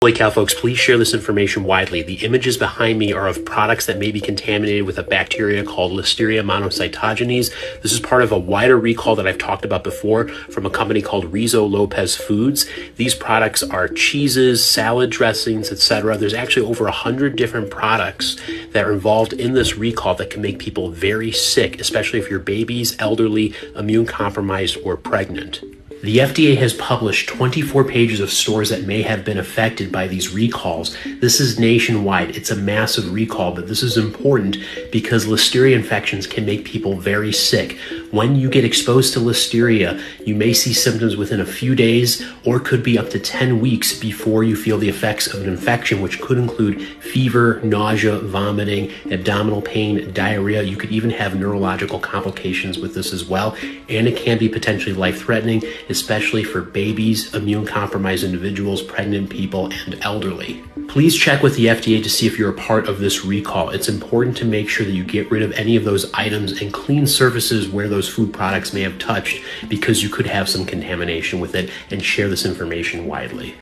Holy cow, folks, please share this information widely. The images behind me are of products that may be contaminated with a bacteria called Listeria monocytogenes. This is part of a wider recall that I've talked about before from a company called Rizo Lopez Foods. These products are cheeses, salad dressings, etc. There's actually over 100 different products that are involved in this recall that can make people very sick, especially if you're babies, elderly, immune compromised, or pregnant. The FDA has published 24 pages of stores that may have been affected by these recalls. This is nationwide. It's a massive recall, but this is important because listeria infections can make people very sick. When you get exposed to listeria, you may see symptoms within a few days or could be up to 10 weeks before you feel the effects of an infection, which could include fever, nausea, vomiting, abdominal pain, diarrhea. You could even have neurological complications with this as well, and it can be potentially life threatening especially for babies, immune compromised individuals, pregnant people, and elderly. Please check with the FDA to see if you're a part of this recall. It's important to make sure that you get rid of any of those items and clean surfaces where those food products may have touched because you could have some contamination with it and share this information widely.